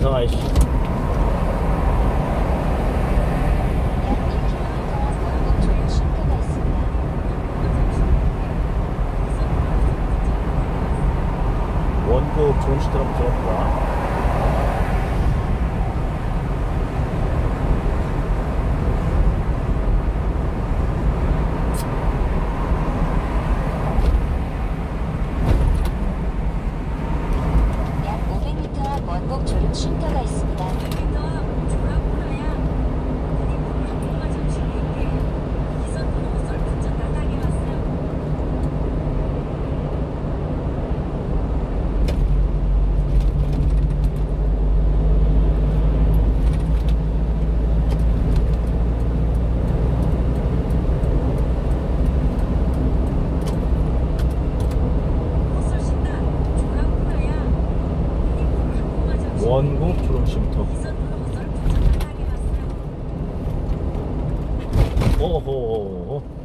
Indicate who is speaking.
Speaker 1: nice. One go, Tonström, Tonström.
Speaker 2: 新加害っすね。
Speaker 3: 원궁
Speaker 1: 초롱쉼터 오호호호.